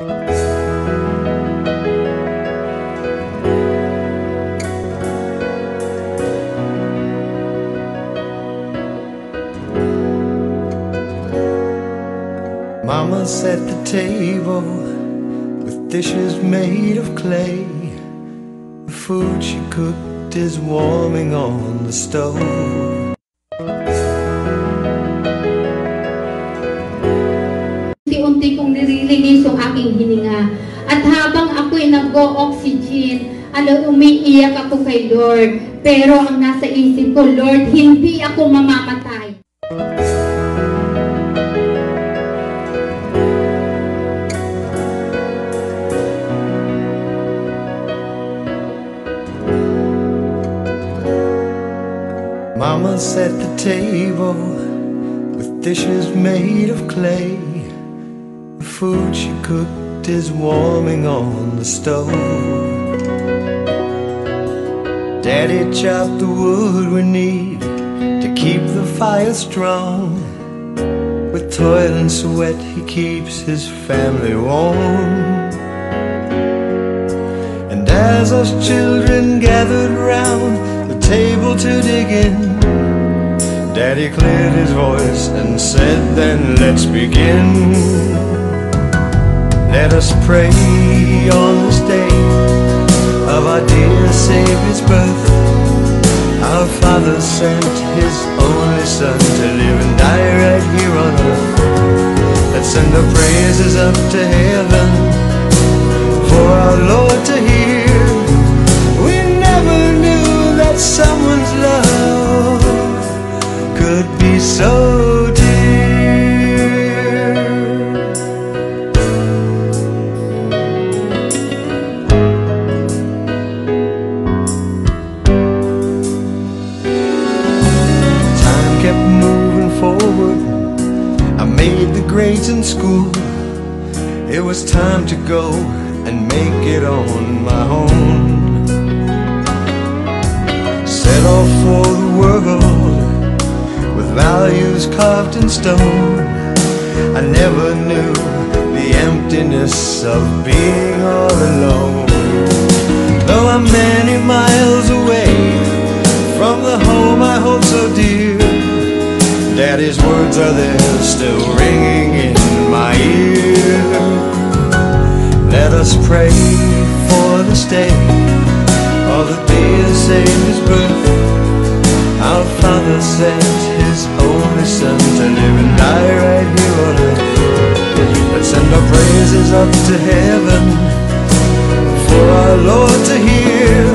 Mama set the table with dishes made of clay. The food she cooked is warming on the stove. Unti-unti kong yung aking hininga. At habang ako'y nag-o-oxygen, ano, umiiyak ako kay Lord. Pero ang nasa isip ko, Lord, hindi ako mamamatay. Mama set the table with dishes made of clay. Food she cooked is warming on the stove. Daddy chopped the wood we need to keep the fire strong. With toil and sweat, he keeps his family warm. And as us children gathered round the table to dig in, Daddy cleared his voice and said, Then let's begin. Let us pray on this day of our dear Savior's birth. Our Father sent His only Son to live and die right here on earth. Let's send our praises up to heaven for our Lord to hear. We never knew that someone's love could be so to go and make it on my own. Set off for the world with values carved in stone. I never knew the emptiness of being all alone. Though I'm many miles away from the home I hold so dear, Daddy's words are there still ringing in Let us pray for this day of the dear Savior's birth. Our Father sent His only Son to live and die right here on earth. Let's send our praises up to heaven for our Lord to hear.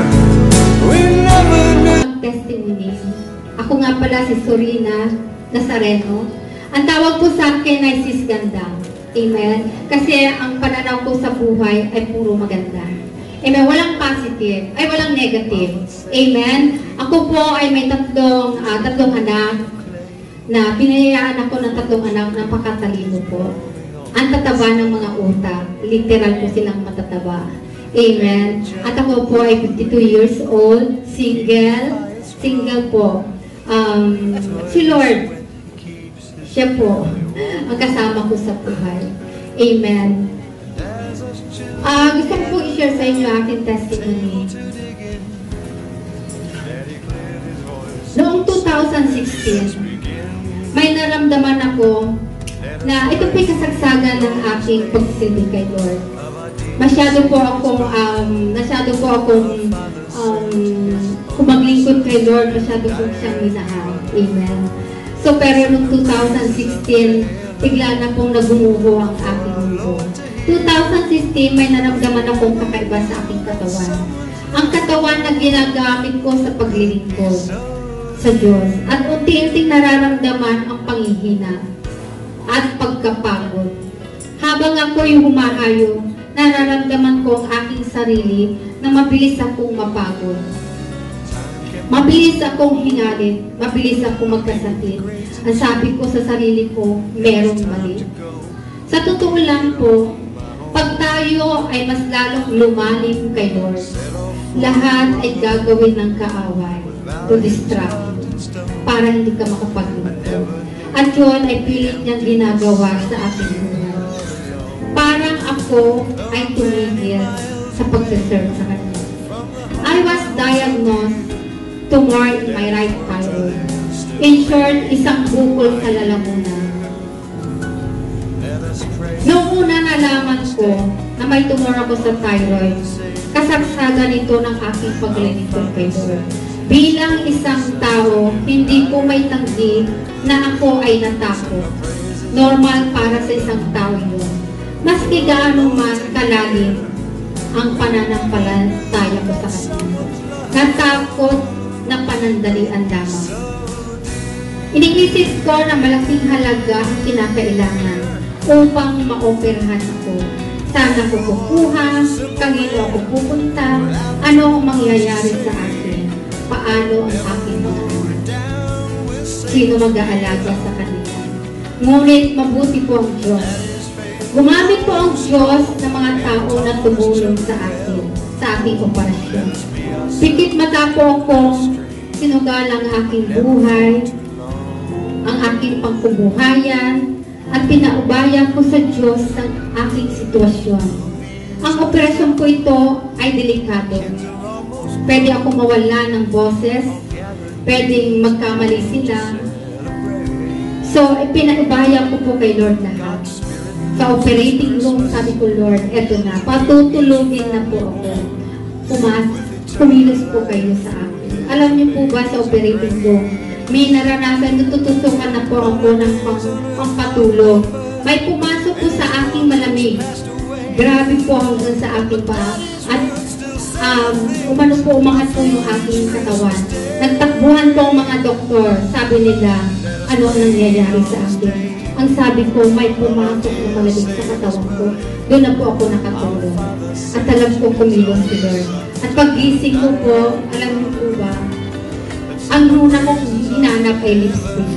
We never knew. Ang testimony. Ako nga pala si Sorina Nazareno. Ang tawag po sa akin ay Sis Ganda. Amen. Kasi ang pananaw ko sa buhay ay puro maganda. Amen. Walang positive, ay walang negative. Amen. Ako po ay may tatlong, ah, tatlong anak na pinayayaan ako ng tatlong anak na pakatalino po. Ang tataba ng mga utak. Literal po silang matataba. Amen. At ako po ay 52 years old, single, single po. Um, si Lord, siya po ang kasama ko sa buhay. Amen. Ah, gusto ko po i-share sa inyo aking testimony. Noong 2016, may naramdaman ako na ito po'y kasagsagan ng aking pagsisilbi kay Lord. Masyado po akong, um, masyado po akong um, kumaglingkod kay Lord, masyado po siyang minahal. Amen. So, pero noong 2016, bigla na pong nagumuho ang aking mundo. 2016, may naramdaman akong kakaiba sa aking katawan. Ang katawan na ginagamit ko sa paglilingkod sa Diyos. At unti-unting nararamdaman ang panghihina at pagkapagod. Habang ako'y humahayo, nararamdaman ko ang aking sarili na mabilis akong mapagod. Mabilis akong hingalin, mabilis akong magkasakit. Ang sabi ko sa sarili ko, merong mali. Sa totoo lang po, pag tayo ay mas lalong lumalim kay Lord, lahat ay gagawin ng kaaway to distract para hindi ka makapaglingkod. At yun ay pilit niyang ginagawa sa ating buhay. Parang ako ay tumigil sa pagsiserve sa kanya. I was diagnosed tumor in my right thyroid. In short, isang bukol sa lalamunan. Noong una nalaman ko na may tumor ako sa thyroid, kasagsagan ito ng aking kay Lord. Bilang isang tao, hindi ko may tanggi na ako ay natakot. Normal para sa isang tao yun. Maski gaano man kalalim ang pananampalataya ko sa kanya. Natakot na panandalian lamang. Iniisip ko na malaking halaga ang kinakailangan upang maoperahan ako. Saan ako kukuha, kanino ako pupunta, ano ang mangyayari sa akin, paano ang aking mga anak. Sino mag-aalaga sa kanila. Ngunit mabuti po ang Diyos. Gumamit po ang Diyos ng mga tao na tumulong sa akin, sa aking operasyon. Pikit mata po akong sinugalang aking buhay, ang aking pangkubuhayan, at pinaubaya ko sa Diyos ang aking sitwasyon. Ang operasyon ko ito ay delikado. Pwede ako mawala ng boses, pwedeng magkamali sila. So, ipinaubaya ko po kay Lord lahat. Sa operating room, sabi ko, Lord, eto na, patutulugin na po ako. Pumas, kumilos po kayo sa akin. Alam niyo po ba sa operating room, may naranasan, natututukan na po ako ng pang, pangpatulog. May pumasok po sa aking malamig. Grabe po hanggang sa aking pa. At um, umano po, umangat po yung aking katawan. Nagtakbuhan po ang mga doktor. Sabi nila, ano ang nangyayari sa akin. Ang sabi ko, may pumasok na malamig sa katawan ko. Doon na po ako nakatulog. At alam ko kumilos si Lord. At pagising ko po, alam niyo po ba, ang una kong hinanap ay lipstick.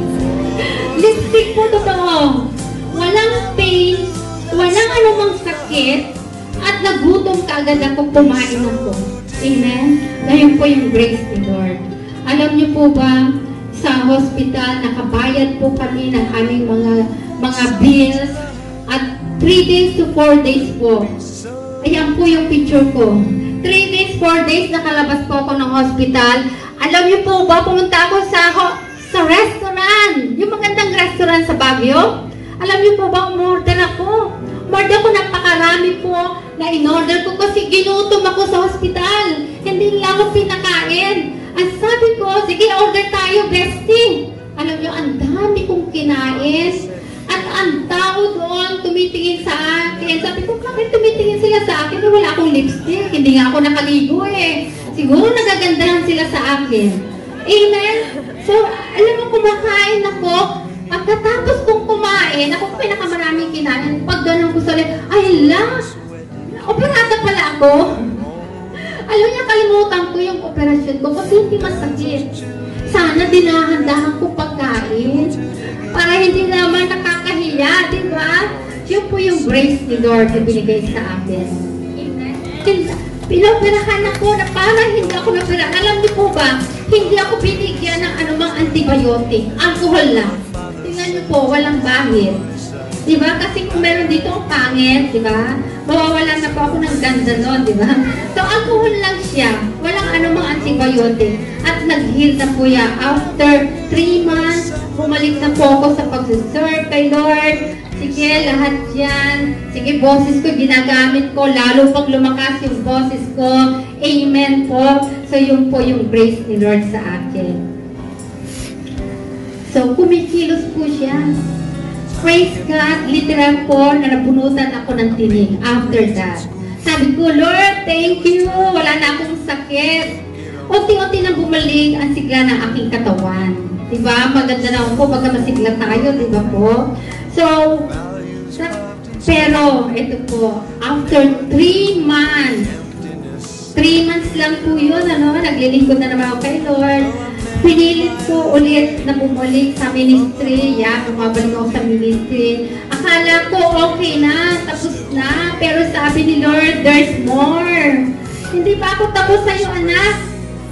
lipstick po totoo. Walang pain, walang anumang sakit, at nagutom kaagad ako kumain ako. Amen? Ngayon po yung grace ni Lord. Alam niyo po ba, sa hospital, nakabayad po kami ng aming mga mga bills at 3 days to 4 days po. Ayan po yung picture ko. 3 days, 4 days, nakalabas po ako ng hospital. Alam niyo po ba, pumunta ako sa sa restaurant. Yung magandang restaurant sa Baguio. Alam niyo po ba, umorder ako. Umorder ako, napakarami po na in-order ko kasi ginutom ako sa hospital. Hindi nila ako pinakain. Ang sabi ko, sige, order tayo, bestie. Alam niyo, ang dami kong kinain. At ang tao doon tumitingin sa akin. Sabi ko, bakit tumitingin sila sa akin? Wala akong lipstick. Hindi nga ako nakaligo eh. Siguro nagagandahan sila sa akin. Amen? So, alam mo, kumakain ako. Pagkatapos kong kumain, ako pinakamaraming kinain. Pag ganun ko sa ay la, operada pala ako. Alam niya, kalimutan ko yung operasyon ko kasi hindi masakit. Sana dinahandahan ko pagkain para hindi naman nakakahiya, di ba? Yun po yung grace ni Lord na binigay sa akin. Pinoperahan ako na parang hindi ako naperahan. Alam niyo po ba, hindi ako binigyan ng anumang antibiotic. Alcohol lang. Tingnan niyo po, walang bahid. Di ba? Kasi kung meron dito ang pangit, di ba? Mawawala na po ako ng ganda noon, di ba? So, alcohol lang siya. Walang anumang antibiotic. At nag-heal na po yan. After 3 months, bumalik na po ako sa pag-serve kay Lord. Sige, lahat yan. Sige, boses ko, ginagamit ko. Lalo pag lumakas yung boses ko. Amen po. So, yun po yung grace ni Lord sa akin. So, kumikilos po siya. Praise God, literal po na nabunutan ako ng tinig after that. Sabi ko, Lord, thank you. Wala na akong sakit. Unti-unti nang bumalik ang sigla ng aking katawan. Diba? Maganda na po pagka masigla tayo, diba po? So, pero, ito po, after 3 months, 3 months lang po yun, ano, naglilingkod na naman ako kay Lord. Pinilit ko ulit na bumalik sa ministry. Yeah, bumabalik ako sa ministry. Akala ko okay na, tapos na. Pero sabi ni Lord, there's more. Hindi pa ako tapos sa'yo, anak.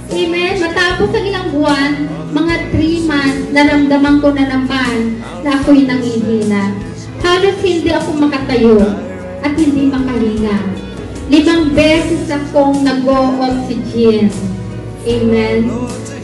Amen. Matapos ang ilang buwan, mga 3 months, naramdaman ko na naman na ako'y nangihina. Halos hindi ako makatayo at hindi makahinga. Limang beses akong nag-o-oxygen. Amen.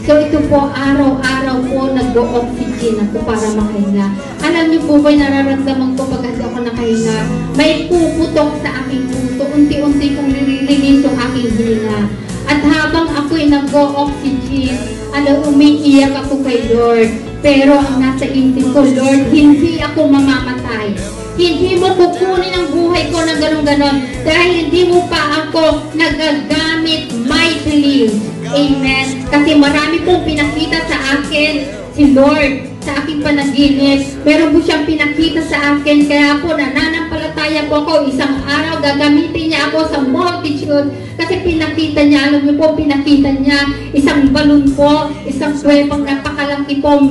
So ito po, araw-araw po nag-o-oxygen ako para makahinga. Alam niyo po ba nararamdaman ko pag hindi ako nakahinga? May puputok sa aking puso. Unti-unti kong nililinis yung aking hininga. At habang ako'y nag-o-oxygen, alam, umiiyak ako kay Lord. Pero ang nasa isip ko, Lord, hindi ako mamamatay. Hindi mo kukunin ang buhay ko ng ganun-ganon dahil hindi mo pa ako nagagamit mightily. Amen. Kasi marami pong pinakita sa akin si Lord sa aking panaginip. Meron po siyang pinakita sa akin. Kaya po nananampalataya po ako. Isang araw gagamitin niya ako sa multitude. Kasi pinakita niya, alam niyo po, pinakita niya isang balon po, isang kwepang napakalaki po.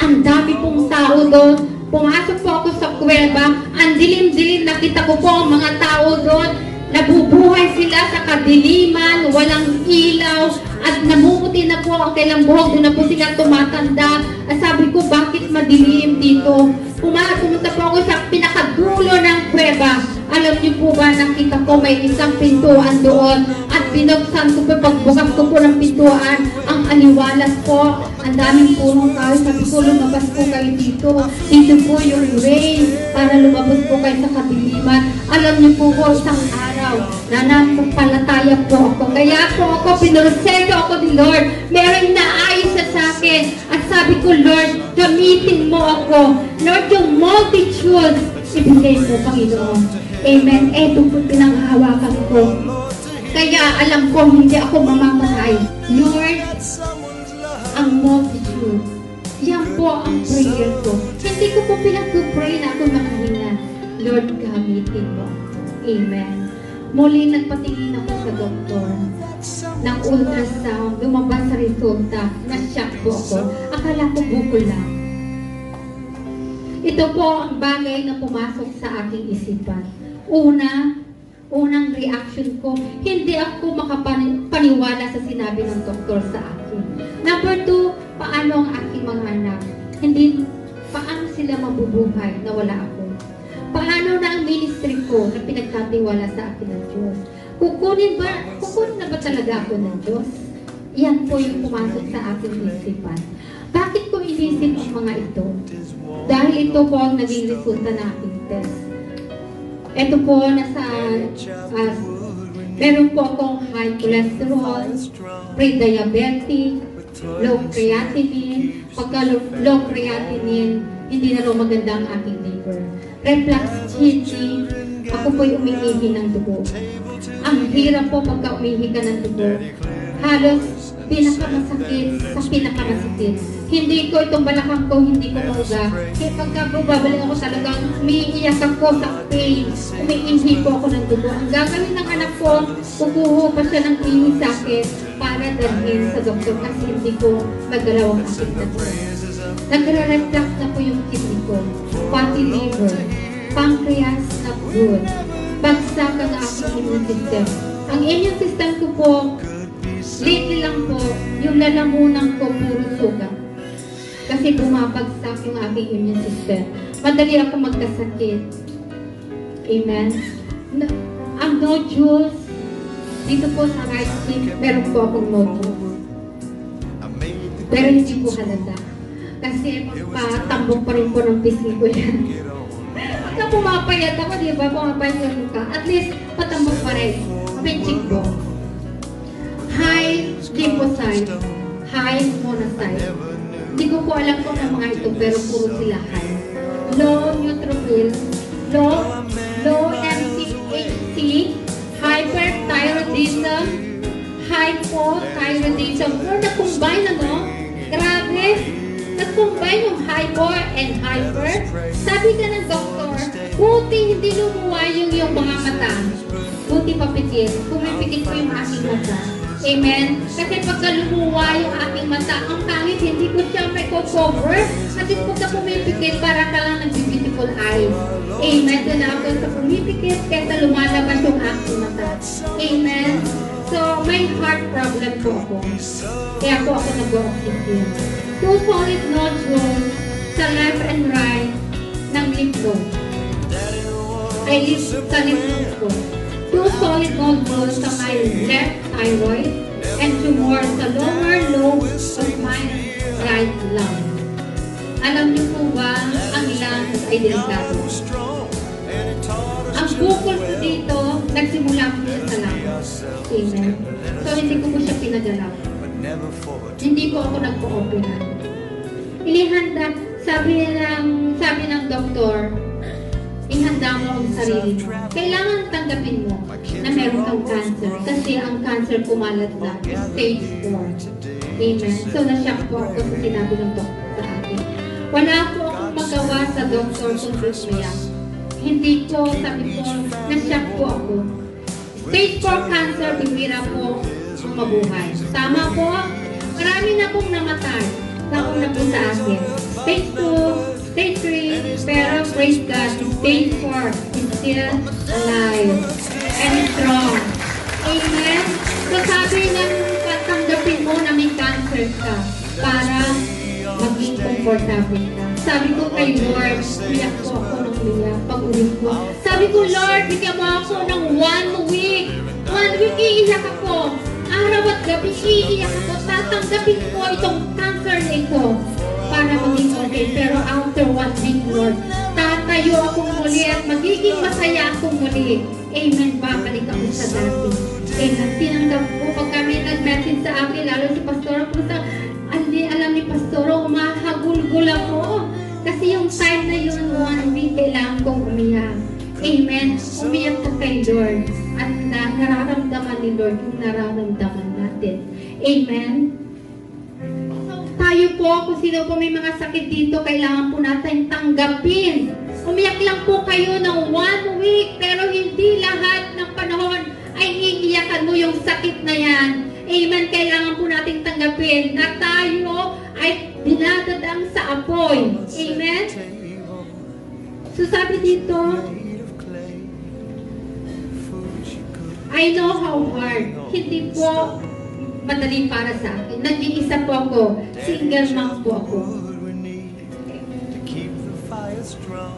Ang dami pong tao doon. Pumasok po ako sa kuweba. Ang dilim-dilim, nakita ko po ang mga tao doon. Nabubuhay sila sa kadiliman, walang ilaw, at namumuti na po ang kailang buhok, doon na po sila tumatanda. At sabi ko, bakit madilim dito? Pumunta po ako sa pinakadulo ng kuweba. Alam niyo po ba, nakita ko may isang pintuan doon at binuksan ko po, pagbukas ko po ng pintuan, ang aliwalas po, ang daming punong kahoy. Sabi ko, lumabas po kayo dito. Dito po yung rain para lumabas po kayo sa kadiliman. Alam niyo po po, isang araw, nanampalataya po ako. Kaya po ako, pinurseso ako ni Lord. Meron naayos na sa akin. At sabi ko, Lord, gamitin mo ako. Lord, yung multitude, ibigay mo, Panginoon. Amen. Ito po pinanghahawakan ko. Kaya alam ko, hindi ako mamamatay. Lord, ang multitude. Yan po ang prayer ko. Hindi ko po pinag-pray na ako makahinga. Lord, gamitin mo. Amen. Muli nagpatingin ako sa doktor ng ultrasound, lumabas sa resulta, na-shock po ako. Akala ko bukol lang. Ito po ang bagay na pumasok sa aking isipan. Una, unang reaction ko, hindi ako makapaniwala sa sinabi ng doktor sa akin. Number two, paano ang aking mga anak? Hindi, paano sila mabubuhay na wala ako? Ko na pinagkatiwala sa akin ng Diyos? Kukunin ba, kukunin na ba talaga ako ng Diyos? Yan po yung pumasok sa aking isipan. Bakit ko inisip ang mga ito? Dahil ito po ang naging resulta ng aking test. Ito po, nasa, uh, meron po akong high cholesterol, pre-diabetic, low creatinine, pagka low creatinine, hindi na raw maganda ang aking liver. Reflux kidney, ako po'y umiihi ng dugo. Ang hirap po pagka umihi ka ng dugo. Halos pinakamasakit sa pinakamasakit. Hindi ko itong balakang ko, hindi ko mauga. Kaya pagka po babalik ako talagang umiiyak ako sa pain. Umiihi po ako ng dugo. Ang gagawin ng anak ko, kukuho pa siya ng ihi sa akin para dalhin sa doktor kasi hindi ko magalaw ang aking dugo. Nagre-reflux na po yung kidney ko. Fatty liver. Pancreas good. Bagsak ang aking immune system. Ang immune system ko po, lately lang po, yung lalamunan ko puro sugat. Kasi bumabagsak yung aking immune system. Madali ako magkasakit. Amen. Na, ang nodules, dito po sa right hip, meron po akong nodules. Pero hindi po halata. Kasi magpatambok pa rin po ng pisngi yan. Pagka pumapayat ako, di ba, pumapayat yung mukha, at least patambok pa rin. May cheekbone. High lymphocyte. High monocyte. Hindi ko po alam kung ang mga ito, pero puro sila high. Low neutrophils. Low, low MCHC. Hyperthyroidism. Hypothyroidism. Or na-combine, ano? Grabe. Nag-combine yung hyper and hyper. Sabi ka ng doktor, buti hindi lumuwa yung yung mga mata. Buti papikit. Pumipikit ko yung aking mata. Amen? Kasi pagka lumuwa yung aking mata, ang pangit, hindi ko siya may cover. At least pagka pumipikit, para ka lang nag-beautiful eyes. Amen? Ako sa pumipikit, kaysa lumalabas yung aking mata. Amen? So, may heart problem po ako. Kaya po ako nag-oxygen two solid nodules sa left and right ng node. ay lift sa lymph ko. Two solid gold balls sa my left thyroid and tumor sa lower lobe of my right lung. Alam niyo po ba, ang lungs ay delikado. Ang bukol ko dito, nagsimula po sa lungs. Amen. So, hindi ko po siya pinagalaw. Hindi po ako nagpo-opera. Inihanda, sabi ng, sabi ng doktor, ihanda mo ang sarili. Kailangan tanggapin mo na meron kang cancer kasi ang cancer kumalat na stage 4. Amen. So, na-shock po ako sa sinabi ng doktor sa akin. Wala po akong magawa sa doktor kundi umiyak. Hindi po, sabi ko, na-shock po ako. Stage 4 cancer, bibira po ang mabuhay. Tama po, marami na pong namatay. Nauna po sa akin. Stage 2, stage 3, pero praise God, stage 4 is still alive and strong. Amen? So sabi ng tanggapin mo na may cancer ka para maging komportable ka. Sabi ko kay Lord, iyak po ako ng iyak pag uwi ko. Sabi ko, Lord, bigyan mo ako ng one week. One week iiyak ako. Araw at gabi iiyak ako. Tatanggapin ko itong cancer na ito para maging okay. Pero after one week, Lord, tatayo ako muli at magiging masaya ako muli. Amen. Babalik ako sa dati. Amen. Tinanggap ko pag kami nag-message sa akin, ni Lord yung nararamdaman natin. Amen. Tayo po, kung sino po may mga sakit dito, kailangan po natin tanggapin. Umiyak lang po kayo ng one week, pero hindi lahat ng panahon ay iiyakan mo yung sakit na yan. Amen. Kailangan po nating tanggapin na tayo ay dinadadang sa apoy. Amen. So sabi dito, I know how hard. Hindi po madali para sa akin. Nag-iisa po ako. Single mom po ako.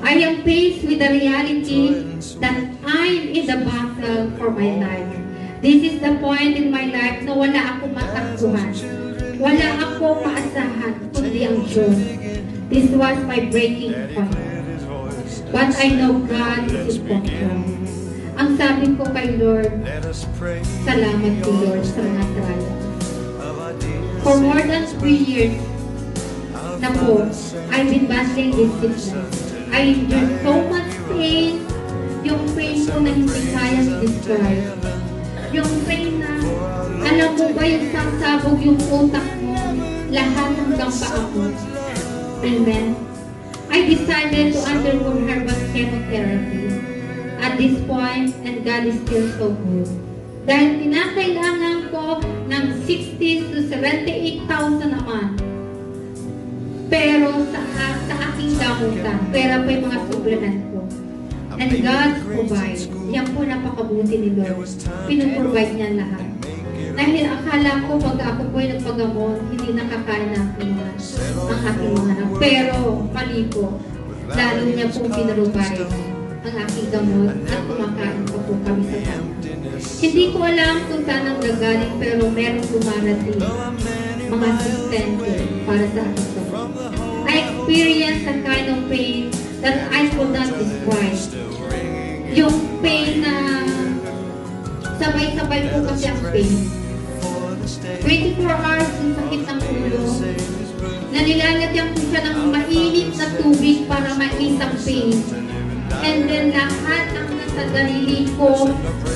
I am faced with the reality that I'm in the battle for my life. This is the point in my life na wala ako matakbuhan. Wala ako maasahan, kundi ang Diyos. This was my breaking point. But I know God is control. Ang sabi ko kay Lord, salamat po Lord sa mga trials. For more than three years na po, I've been battling this sickness. I endured so much pain, yung pain ko na hindi kayang describe. Yung pain na, alam mo ba yung sasabog yung utak mo, lahat hanggang paa mo. Amen. I decided to undergo herbal chemotherapy at this point, and God is still so good. Dahil kinakailangan ko ng 60 to 78,000 naman. Pero sa, sa aking gamutan, pera pa yung mga supplement ko. And God provides. Yan po napakabuti ni Lord. Pinuprovide niya lahat. Dahil akala ko pag ako po ay nagpagamot, hindi nakakain na aking mga, ang aking mga anak. Pero mali po. Lalo niya pong pinrovide ang aking gamot at kumakain pa po kami sa gamot. Hindi ko alam kung saan ang gagaling pero meron dumarating mga sustento para sa aking gamot. I experienced a kind of pain that I could not describe. Yung pain na sabay-sabay po kasi ang pain. 24 hours yung sakit ng ulo na nilalagyan ko siya ng mainit na tubig para maisang pain. And then lahat ng nasa dalili ko,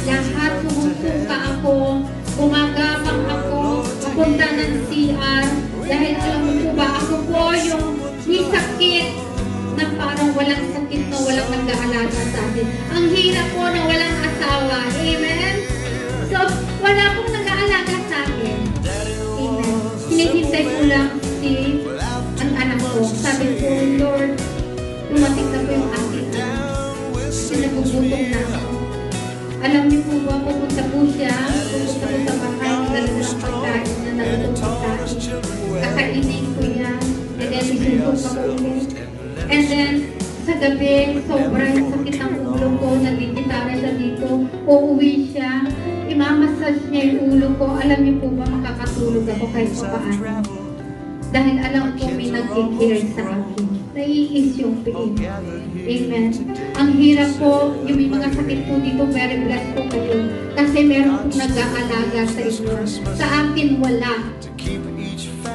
lahat sumusuka ako, gumagapang ako, papunta ng CR, dahil alam mo po ba, ako po yung may sakit na parang walang sakit na walang nag-aalaga sa akin. Ang hirap po na walang asawa. Amen? So, wala pong nag-aalaga pupunta po siya, pupunta po sa bahay, nagdala ng pagkain na pagkain. Kakainin ko yan, and then isusuka ko ulit. And then, sa gabi, sobrang sakit ang ulo ulo ko, nagigitara siya dito, uuwi siya, imamasage niya yung ulo ko, alam niyo po ba makakatulog ako kahit pa paano. Dahil alam ko may nag-care sa akin. Naiis yung pain. Amen. Ang hirap po, yung may mga sakit po dito, very blessed po kayo. Kasi meron po nag-aalaga sa inyo. Sa akin, wala.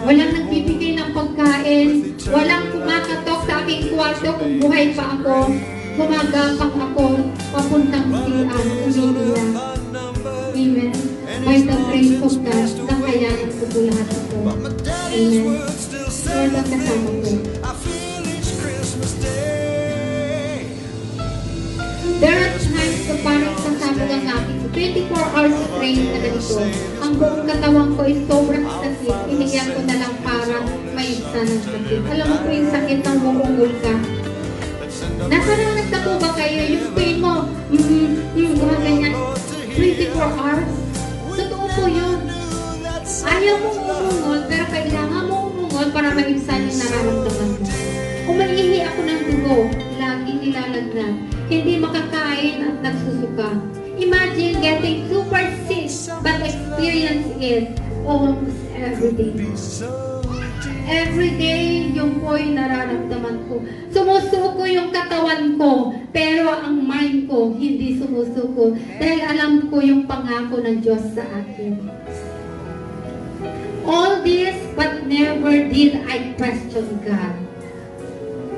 Walang nagbibigay ng pagkain. Walang kumakatok sa aking kwarto kung buhay pa ako. Gumagapak ako papuntang siyan. Umiiyak. Amen. By the grace of God, nakayanan ko po lahat ito. Amen. Lord, ang ko. Parang sasabog ang aking 24 hours straight na ganito. Ang buong katawan ko is sobrang sakit. Iniyak ko na lang para maibsa ng sakit. Alam mo po yung sakit ng bumungol ka. Nasaranas na po ba kayo? Yung pain mo, mm, mm, gumaganyan. 24 hours? Totoo po yun. Ayaw mong umungol, pero kailangan mo umungol para maibsan yung nararamdaman mo. Kung maihi ako ng dugo, lagi nilalagnat. Hindi makakain at nagsusuka. Imagine getting super sick but experience it almost every day. Every day, yung po yung nararamdaman ko. Sumusuko yung katawan ko, pero ang mind ko hindi sumusuko dahil alam ko yung pangako ng Diyos sa akin. All this, but never did I question God.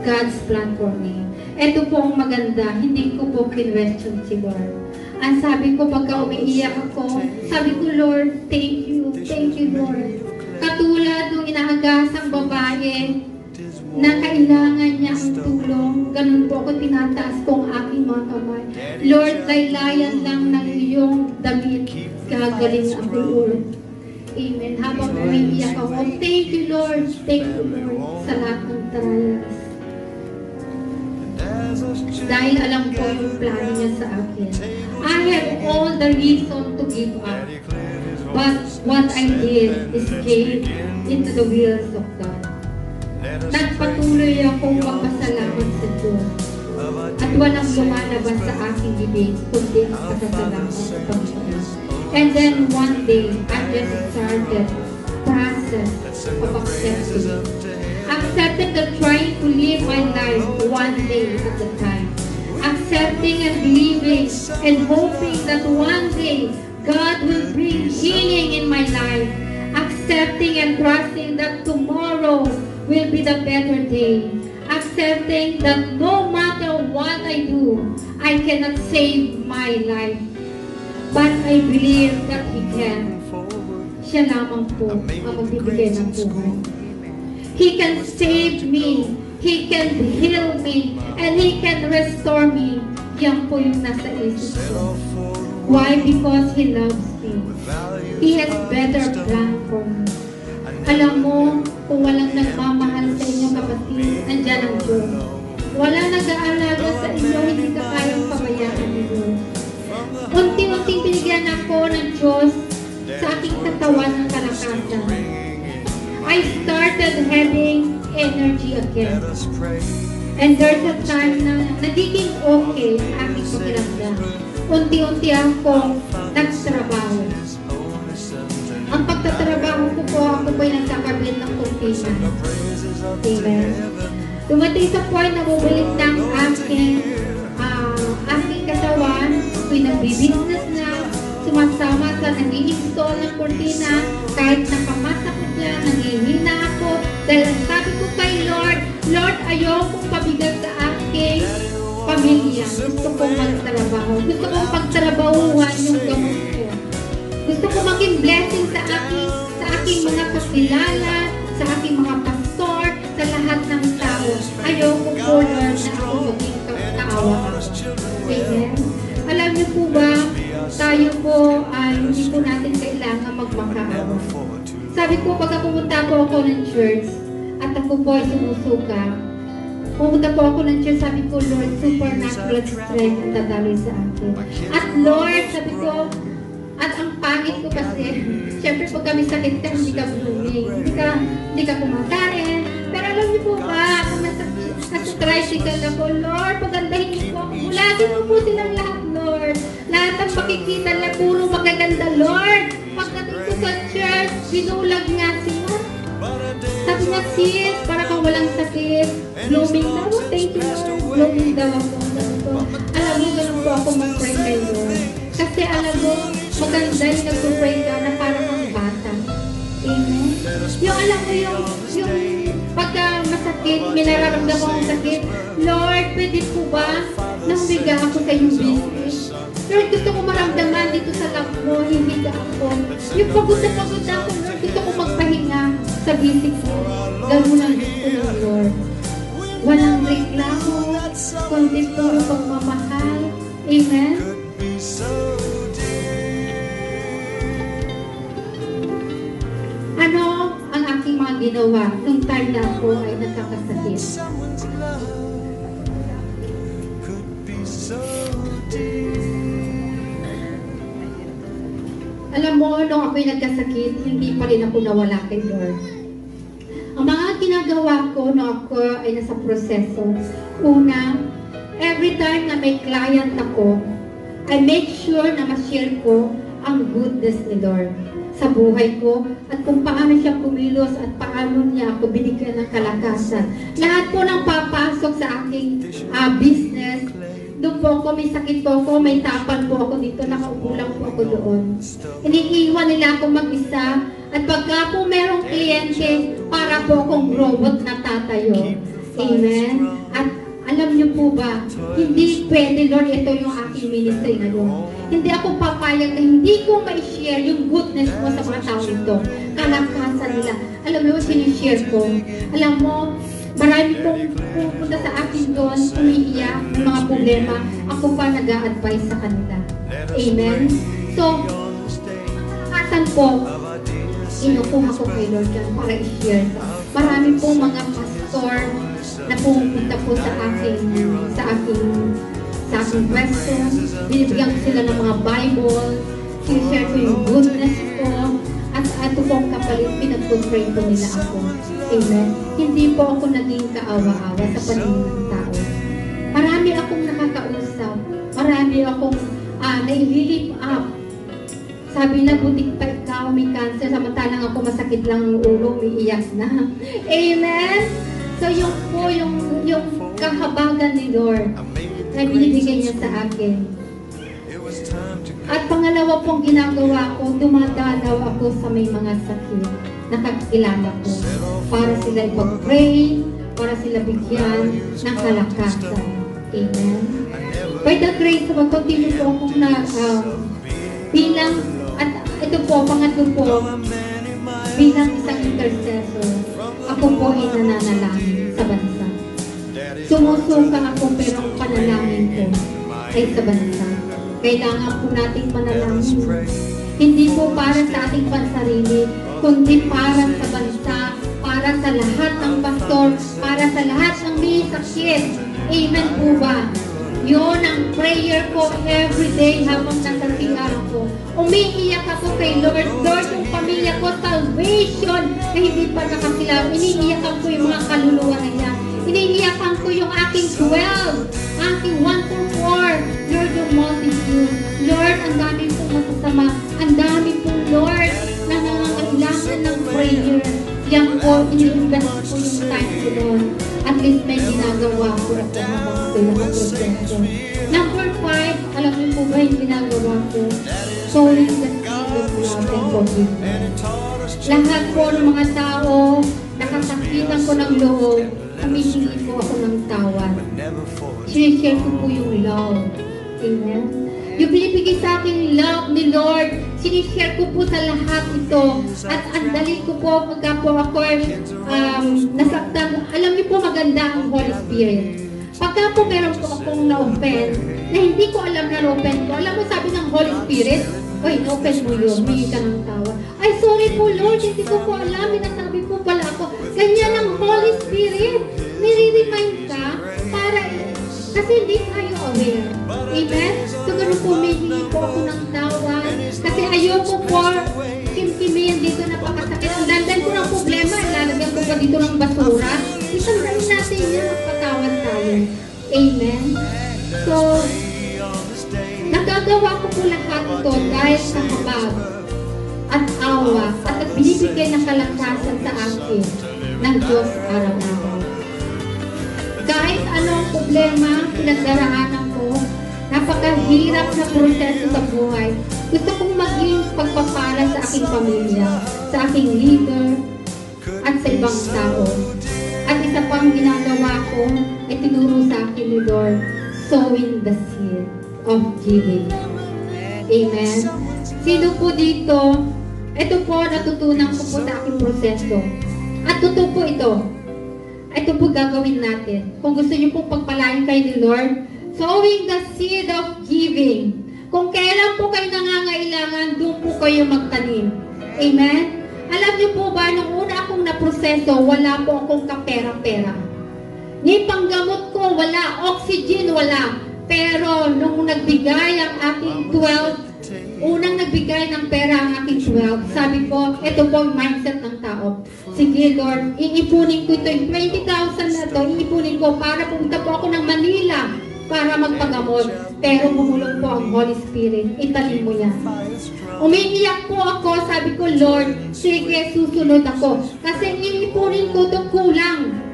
God's plan for me. Ito po ang maganda, hindi ko po kinwestiyon si Lord. Ang sabi ko pagka umiiyak ako, sabi ko, Lord, thank you, thank you, Lord. Katulad nung inaagasang babae na kailangan niya ang tulong, ganun po ako tinataas ko ang aking mga kamay. Lord, laylayan lang ng iyong damit, gagaling ako, Lord. Amen. Habang umiiyak ako, thank you, Lord. Thank you, Lord, sa lahat ng trials. Dahil alam ko yung plano niya sa akin. I have all the reason to give up. But what I did is came into the wills of God. Nagpatuloy akong magpasalamat sa Diyos. At walang lumalabas sa aking bibig kundi ang pasasalamat sa Panginoon. And then one day, I just started process of accepting. Accepting the trying to live my life one day at a time. Accepting and believing and hoping that one day God will bring healing in my life. Accepting and trusting that tomorrow will be the better day. Accepting that no matter what I do, I cannot save my life. But I believe that He can. Siya lamang po ang magbibigay ng buhay. He can save me. He can heal me. And He can restore me. Yan po yung nasa isip ko. Why? Because He loves me. He has better plan for me. Alam mo, kung walang nagmamahal sa inyo kapatid, nandyan ang Diyos. Walang nag-aalaga sa inyo, hindi ka kayang pabayaan ni Diyos. Unti-unting binigyan ako ng Diyos sa aking katawan ng kalakasan. I started having energy again. And there's a time na nagiging okay ang aking pakiramdam. Unti-unti akong nagtrabaho. Ang pagtatrabaho ko po, ako po'y nagkakabit ng kurtina. Amen. Dumating sa point na bumalik ng aking, ah, aking katawan, ako'y nagbibusiness na, sumasama sa nag-i-install ng kurtina, kahit napamasa ko dyan, nangihina ako, dahil sabi ko kay Lord, Lord, ayokong pabigat sa aking pamilya. Gusto kong magtrabaho. Gusto kong pagtrabahuhan yung gamot ko. Gusto ko maging blessing sa aking sa aking mga kakilala, sa aking mga pastor, sa lahat ng tao. Ayoko po Lord na ako maging ka- kaawa. Amen. Alam niyo po ba, tayo po ay hindi po natin kailangan magmakaawa. Sabi ko, pagka pumunta po ako ng church, at ako po ay sumusuka, pumunta po ako ng church, sabi ko, Lord, supernatural strength ang dadaloy sa akin. At Lord, sabi ko, at ang pangit ko kasi, syempre pag kami sakit ka, hindi ka blooming, hindi ka, hindi ka kumakain. Pero alam niyo po ba, kung nasa, tricycle ako, Lord, pagandahin niyo po ako Ulatin mo po silang lahat, Lord. Lahat ng makikita nila, puro magaganda, Lord. Sa church, binulag nga sila. Sabi niya, sis, para kang walang sakit. Blooming daw. Thank you, Lord. Blooming daw ako. Alam mo, ganun po ako mag-pray kay Lord. Kasi alam mo, maganda yung nag-pray ka na parang kang bata. Amen. Yung alam mo yung, yung pagka masakit, may nararamdaman akong sakit, Lord, pwede po ba na humiga ako sa iyong business? Lord, gusto maramdaman dito sa lap mo, hihiga ako. Yung pagod na pagod na ako, Lord, gusto ko magpahinga sa bisig mo. Ganun lang gusto ng Lord. Walang reklamo, kundi puro pagmamahal. Amen? Ano ang aking mga ginawa nung time na ako ay nagkakasakit? Alam mo, nung ako'y nagkasakit, hindi pa rin ako nawala kay Lord. Ang mga ginagawa ko nung ako ay nasa proseso, una, every time na may client ako, I make sure na ma-share ko ang goodness ni Lord sa buhay ko at kung paano siya kumilos at paano niya ako binigyan ng kalakasan. Lahat po ng papasok sa aking ah, business, doon po ako, may sakit po ako, may tapan po ako dito, nakaupo lang po ako doon. Iniiwan nila ako mag-isa at pagka po merong kliyente, para po akong robot na tatayo. Amen? At alam niyo po ba, hindi pwede, Lord, ito yung aking ministry ngayon. Hindi ako papayag na hindi ko ma-share yung goodness mo sa mga tao ito. Kalakasan nila. Alam mo, sinishare ko. Alam mo, marami pong pupunta sa akin doon, umiiyak ng mga problema. Ako pa nag advise sa kanila. Amen? So, kalakasan po, inukuha ko kay Lord yan para i-share. Marami pong mga pastor na pumunta po sa akin, sa aking sa aking pwesto. Binibigyan ko sila ng mga Bible. Sinishare ko yung goodness ko. At ito po ang kapalit, pinag-pray po nila ako. Amen. Hindi po ako naging kaawa-awa sa paningin ng tao. Marami akong nakakausap. Marami akong uh, nai-lift up sabi na, butik pa ikaw, may cancer, samantalang ako masakit lang ang ulo, may iyak na. Amen? So, yung po, yung, yung kahabagan ni Lord na binibigay niya sa akin. At pangalawa pong ginagawa ko, dumadalaw ako sa may mga sakit. Nakakilala ko. Para sila ipag-pray, para sila bigyan ng kalakasan. Amen? By the grace of God, continue po akong na, um, bilang, at ito po, pangatlo po, bilang isang intercessor, ako po ay nananalangin sa bansa. Sumusuka ako pero ang panalangin ko ay sa bansa. Kailangan po nating manalangin. Hindi po para sa ating pansarili, kundi para sa bansa, para sa lahat ng pastor, para sa lahat ng may sakit. Amen po ba? Yun ang prayer ko every day habang nasa CR ko. Umiiyak ako kay Lord. Lord, yung pamilya ko, salvation na hindi pa nakakilala. Iniiyakan ko yung mga kaluluwa na yan. Iniiyakan ko yung aking 12, aking 1 to 4. Lord, yung multitude. Lord, ang dami pong masasama. Ang dami pong Lord na nangangailangan ng prayer. Yan po, ini-invest ko yung time ko doon. At least may ginagawa ko ako habang humihingi po ako ng tawad. Sinishare ko po yung love. Amen? Yung binibigay sa akin love ni Lord, sinishare ko po sa lahat ito. At ang dali ko po, pagka po ako um, nasaktan, alam niyo po maganda ang Holy Spirit. Pagka po meron po akong na-open, na hindi ko alam na na-open ko, alam mo sabi ng Holy Spirit, Oy, na-open mo yun, may ka ng tawa. Ay, sorry po Lord, hindi ko po alam, nasabi po pala ako. Ganyan ang Holy Spirit. Nire-remind ka para kasi hindi tayo aware. Amen? So, ganun po, may hingi po ako ng tawa. Kasi ayoko po, kim-kimiyan dito napakasakit. Ang dandan ko ng problema, lalagyan ko pa dito ng basura. Isang natin yan, magpatawad tayo. Amen? So, nagagawa ko po lahat ito dahil sa habag at awa at binibigay ng kalakasan sa akin ng Diyos araw-araw. Problema pinagdaraanan ko, napakahirap na proseso sa buhay, gusto kong maging pagpapala sa aking pamilya, sa aking leader, at sa ibang tao. At isa pang ginagawa ko ay tinuro sa akin ni Lord, sowing the seed of giving. Amen. Sino po dito? Ito po, natutunan ko po sa aking proseso. At totoo po ito. Ito po gagawin natin. Kung gusto niyo po pagpalain kayo ni Lord, sowing the seed of giving. Kung kailan po kayo nangangailangan, doon po kayo magtanim. Amen? Alam niyo po ba, nung una akong naproseso, wala po akong kapera-pera. Ni panggamot ko, wala. Oxygen, wala. Pero nung nagbigay ang aking 12, unang nagbigay ng pera ang aking 12, sabi ko, ito po ang mindset ng tao. Sige Lord, iipunin ko ito, yung 20,000 na to, iipunin ko para pumunta po ako ng Manila para magpagamot. Pero bumulong po ang Holy Spirit, itanim mo yan. Umiiyak po ako, sabi ko, Lord, sige, susunod ako. Kasi iipunin ko ito kulang.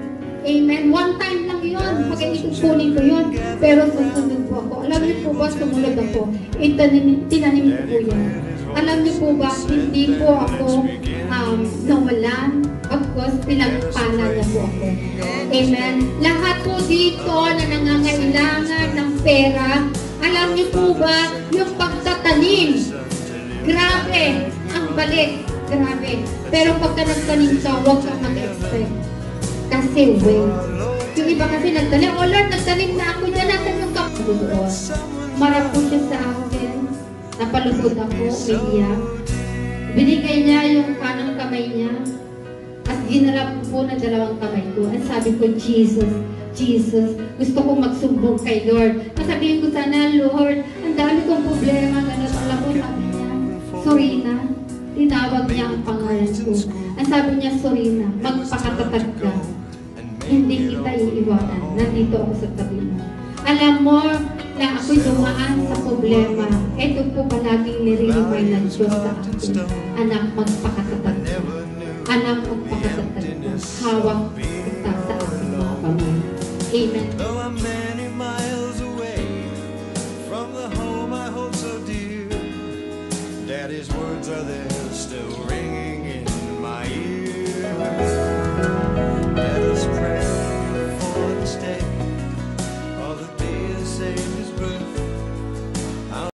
Amen. One time lang yun. Pag itutunin ko yun. Pero susunod po ako. Alam niyo po ba, sumunod ako. Itanim, tinanim ko po yan. Alam niyo po ba, hindi po ako um, nawalan. Of course, pinagpala niya po ako. Amen. Lahat po dito na nangangailangan ng pera, alam niyo po ba, yung pagtatanim, grabe, ang balik, grabe. Pero pagka nagtanim ka, huwag kang mag-expect. Kasi wait. Yung iba kasi nagtanim, oh Lord, nagtanim na ako dyan, nasan yung kapuloon? Marap po siya sa akin. Napalugod ako, umiiyak. Binigay niya yung kanang kamay niya. At ginarap po ng dalawang kamay ko. At sabi ko, Jesus, Jesus, gusto kong magsumbong kay Lord. Nasabihin ko sana, Lord, ang dami kong problema. Ganun, alam ko, sabi niya, Sorina, tinawag niya ang pangalan ko. Ang sabi niya, Sorina, magpakatatag ka. Hindi kita iiwanan. Nandito ako sa tabi mo. Alam mo na ako'y dumaan sa problema. Ito po palaging nire-remind ng Diyos sa akin. Anak, magpakatatag ka. Anak, magpakatatag ka. Hawak kita sa aking mga kamay. Amen. Daddy's words are there